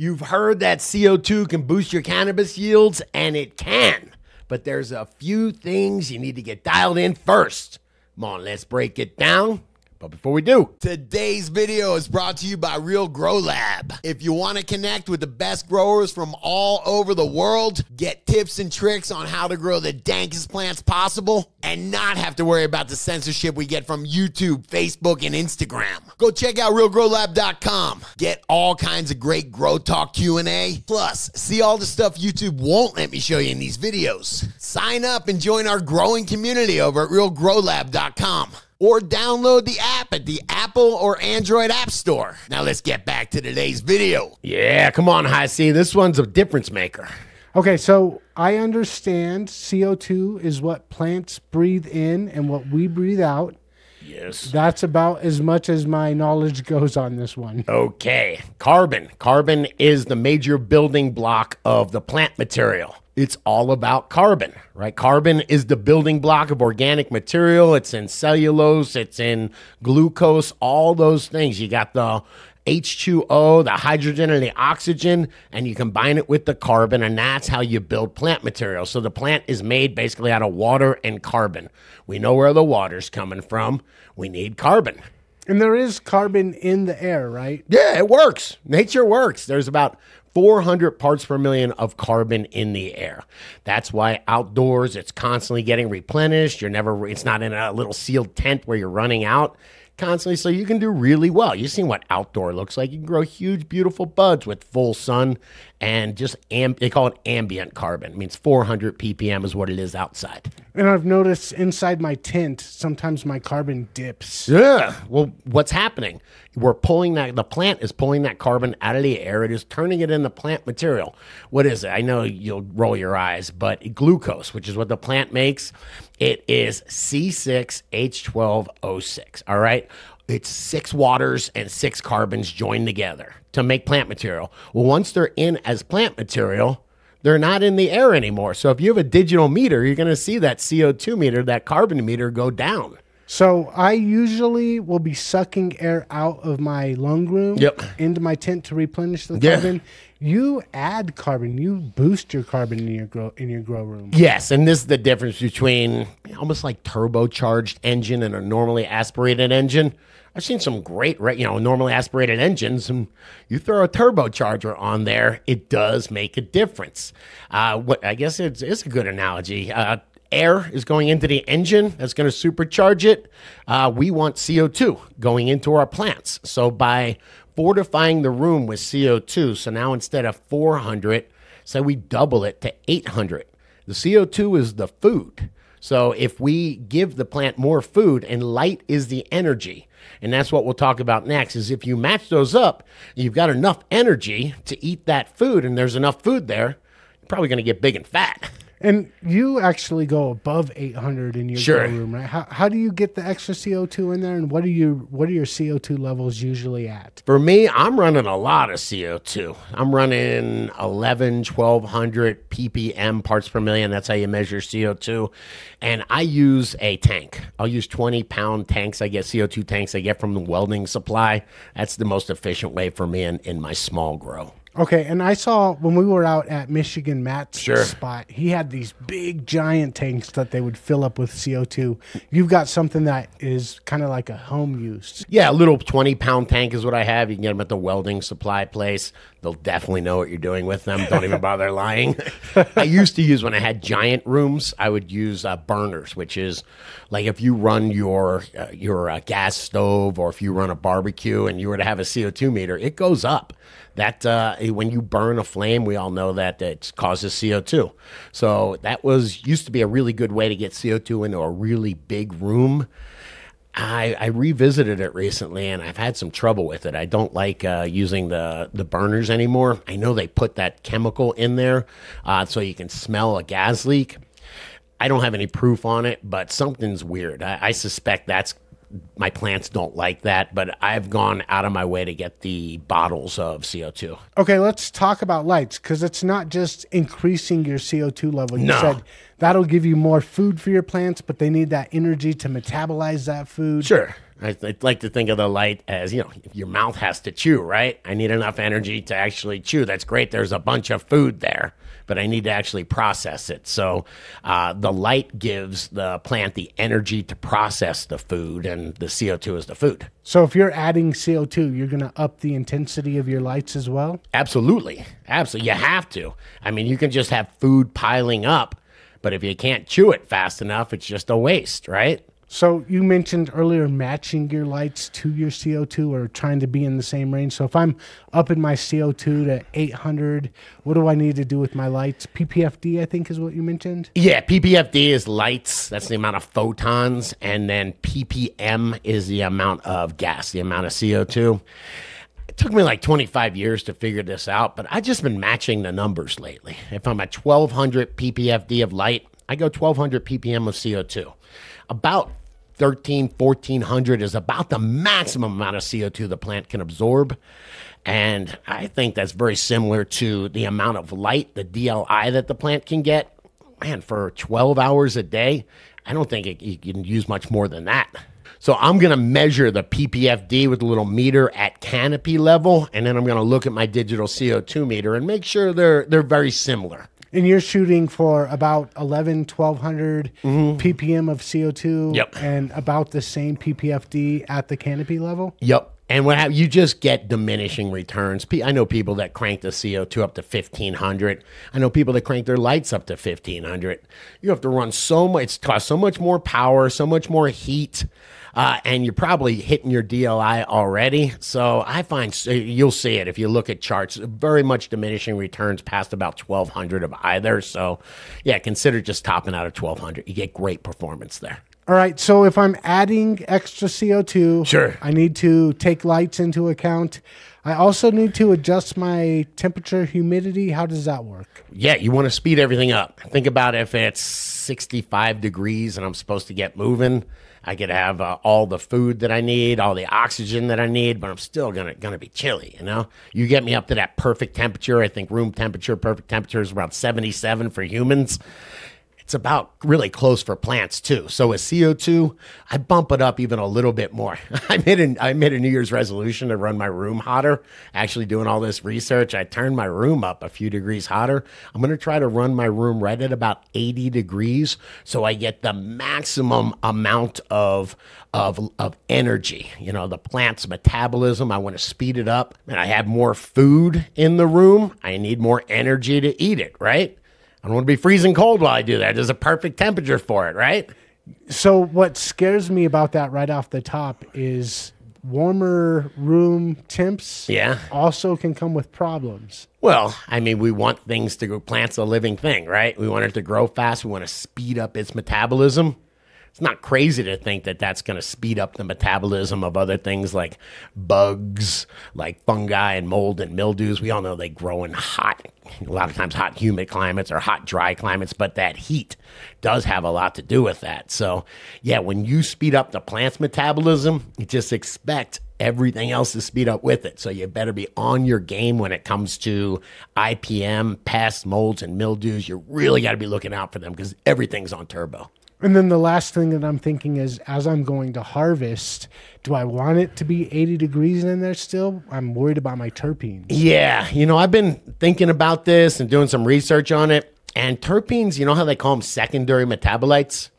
You've heard that CO2 can boost your cannabis yields, and it can. But there's a few things you need to get dialed in first. Come on, let's break it down. But before we do, today's video is brought to you by Real Grow Lab. If you want to connect with the best growers from all over the world, get tips and tricks on how to grow the dankest plants possible, and not have to worry about the censorship we get from YouTube, Facebook, and Instagram. Go check out realgrowlab.com. Get all kinds of great grow talk Q&A. Plus, see all the stuff YouTube won't let me show you in these videos. Sign up and join our growing community over at realgrowlab.com or download the app at the Apple or Android App Store. Now let's get back to today's video. Yeah, come on, Hi-C. This one's a difference maker. Okay, so I understand CO2 is what plants breathe in and what we breathe out. Yes. That's about as much as my knowledge goes on this one. Okay. Carbon. Carbon is the major building block of the plant material. It's all about carbon, right? Carbon is the building block of organic material. It's in cellulose, it's in glucose, all those things. You got the H2O, the hydrogen and the oxygen, and you combine it with the carbon, and that's how you build plant material. So the plant is made basically out of water and carbon. We know where the water's coming from. We need carbon. And there is carbon in the air, right? Yeah, it works. Nature works. There's about 400 parts per million of carbon in the air. That's why outdoors it's constantly getting replenished. You're never, it's not in a little sealed tent where you're running out constantly. So you can do really well. You've seen what outdoor looks like. You can grow huge, beautiful buds with full sun and just am, they call it ambient carbon. It means 400 ppm is what it is outside. And I've noticed inside my tent, sometimes my carbon dips. Yeah. Well, what's happening? We're pulling that, the plant is pulling that carbon out of the air. It is turning it into plant material. What is it? I know you'll roll your eyes, but glucose, which is what the plant makes, it is C6H12O6. All right. It's six waters and six carbons joined together to make plant material. Well, once they're in as plant material, they're not in the air anymore. So if you have a digital meter, you're going to see that CO2 meter, that carbon meter go down. So I usually will be sucking air out of my lung room Yep. into my tent to replenish the Yeah. carbon. You add carbon, you boost your carbon in your grow in your grow room. Yes, and this is the difference between almost like turbocharged engine and a normally aspirated engine. I've seen some great, you know, normally aspirated engines, and you throw a turbocharger on there, it does make a difference. Uh, what I guess it's, it's a good analogy. Uh, air is going into the engine that's going to supercharge it. Uh, we want CO2 going into our plants. So by fortifying the room with CO2, so now instead of 400, say we double it to 800. The CO2 is the food. So if we give the plant more food and light is the energy, and that's what we'll talk about next is if you match those up, you've got enough energy to eat that food and there's enough food there, you're probably going to get big and fat. And you actually go above 800 in your Sure. grow room, right? How, how do you get the extra CO2 in there, and what are you what are your CO2 levels usually at? For me, I'm running a lot of CO2. I'm running 11, 1200 ppm parts per million. That's how you measure CO2. And I use a tank. I'll use 20 pound tanks. I get CO2 tanks I get from the welding supply. That's the most efficient way for me in, in my small grow. Okay, and I saw when we were out at Michigan Matt's Sure. spot, he had these big giant tanks that they would fill up with CO2. You've got something that is kind of like a home use. Yeah, a little 20 pound tank is what I have. You can get them at the welding supply place. They'll definitely know what you're doing with them. Don't even bother lying. I used to use when I had giant rooms, I would use uh, burners, which is like if you run your uh, your uh, gas stove or if you run a barbecue and you were to have a CO2 meter, it goes up. That uh, when you burn a flame, we all know that it causes CO2. So that was used to be a really good way to get CO2 into a really big room. I, I revisited it recently and I've had some trouble with it. I don't like uh, using the, the burners anymore. I know they put that chemical in there uh, so you can smell a gas leak. I don't have any proof on it, but something's weird. I, I suspect that's my plants don't like that, but I've gone out of my way to get the bottles of CO2. Okay, let's talk about lights because it's not just increasing your CO2 level. You No. said that'll give you more food for your plants, but they need that energy to metabolize that food. Sure. I, I like to think of the light as, you know, your mouth has to chew, right? I need enough energy to actually chew. That's great. There's a bunch of food there, but I need to actually process it. So uh, the light gives the plant the energy to process the food, and the CO2 is the food. So if you're adding CO2, you're going to up the intensity of your lights as well? Absolutely. Absolutely. You have to. I mean, you can just have food piling up, but if you can't chew it fast enough, it's just a waste, right? So you mentioned earlier matching your lights to your CO2 or trying to be in the same range. So if I'm up in my CO2 to 800, what do I need to do with my lights? PPFD, I think, is what you mentioned. Yeah, PPFD is lights. That's the amount of photons, and then ppm is the amount of gas, the amount of CO2. It took me like 25 years to figure this out, but I've just been matching the numbers lately. If I'm at 1200 ppfd of light, I go 1200 ppm of CO2. About 13, 1400 is about the maximum amount of CO2 the plant can absorb. And I think that's very similar to the amount of light, the DLI that the plant can get. Man, for 12 hours a day, I don't think it, you can use much more than that. So I'm going to measure the PPFD with a little meter at canopy level, and then I'm going to look at my digital CO2 meter and make sure they're they're very similar. And you're shooting for about 11, 1200 ppm of CO2 Mm-hmm. Yep. and about the same PPFD at the canopy level? Yep. And what hap- you just get diminishing returns. I know people that crank the CO2 up to 1500. I know people that crank their lights up to 1500. You have to run so much, it costs so much more power, so much more heat, uh, and you're probably hitting your DLI already. So I find so you'll see it if you look at charts, very much diminishing returns past about 1200 of either. So yeah, consider just topping out at 1200. You get great performance there. All right. So if I'm adding extra CO2, Sure. I need to take lights into account. I also need to adjust my temperature, humidity. How does that work? Yeah, you want to speed everything up. Think about if it's 65 degrees and I'm supposed to get moving. I could have uh, all the food that I need, all the oxygen that I need, but I'm still gonna gonna be chilly. You know, you get me up to that perfect temperature. I think room temperature, perfect temperature is around 77 for humans. It's about really close for plants too. So with CO2, I bump it up even a little bit more. I made a, I made a New Year's resolution to run my room hotter. Actually, doing all this research, I turned my room up a few degrees hotter. I'm going to try to run my room right at about 80 degrees, so I get the maximum amount of of of energy. You know, the plant's metabolism. I want to speed it up, and I have more food in the room. I need more energy to eat it. Right. I don't want to be freezing cold while I do that. There's a perfect temperature for it, right? So what scares me about that right off the top is warmer room temps Yeah. also can come with problems. Well, I mean, we want things to go. Plants a living thing, right? We want it to grow fast. We want to speed up its metabolism. It's not crazy to think that that's going to speed up the metabolism of other things like bugs, like fungi and mold and mildews. We all know they grow in hot, a lot of times hot, humid climates or hot, dry climates, but that heat does have a lot to do with that. So, yeah, when you speed up the plant's metabolism, you just expect everything else to speed up with it. So you better be on your game when it comes to IPM, pests, molds, and mildews. You really got to be looking out for them because everything's on turbo. And then the last thing that I'm thinking is as I'm going to harvest, do I want it to be 80 degrees in there still? I'm worried about my terpenes. Yeah, you know, I've been thinking about this and doing some research on it. And terpenes, you know how they call them secondary metabolites?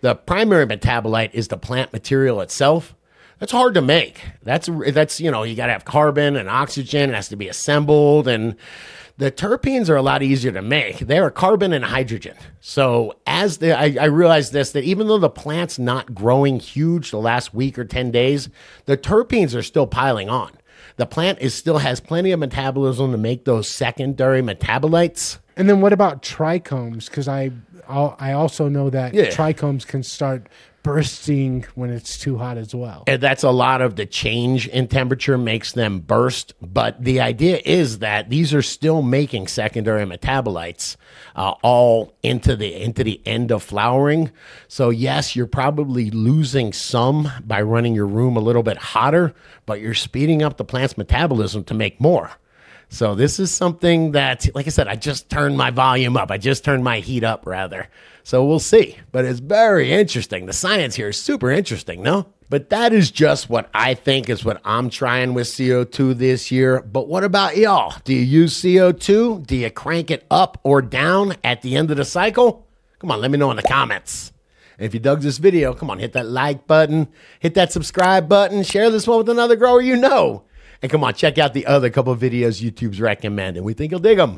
The primary metabolite is the plant material itself. That's hard to make. That's that's you know you got to have carbon and oxygen. It has to be assembled, and the terpenes are a lot easier to make. They are carbon and hydrogen. So as the I, I realized this that even though the plant's not growing huge the last week or ten days, the terpenes are still piling on. The plant is still has plenty of metabolism to make those secondary metabolites. And then what about trichomes? Because I I'll, I also know that Yeah. trichomes can start bursting when it's too hot as well. And that's a lot of the change in temperature makes them burst. But the idea is that these are still making secondary metabolites uh, all into the into the end of flowering. So yes, you're probably losing some by running your room a little bit hotter, but you're speeding up the plant's metabolism to make more. So this is something that, like I said, I just turned my volume up. I just turned my heat up, rather. So we'll see. But it's very interesting. The science here is super interesting, no? But that is just what I think is what I'm trying with CO2 this year. But what about y'all? Do you use CO2? Do you crank it up or down at the end of the cycle? Come on, let me know in the comments. And if you dug this video, come on, hit that like button, hit that subscribe button, share this one with another grower you know. And come on, check out the other couple videos YouTube's recommending. We think you'll dig them.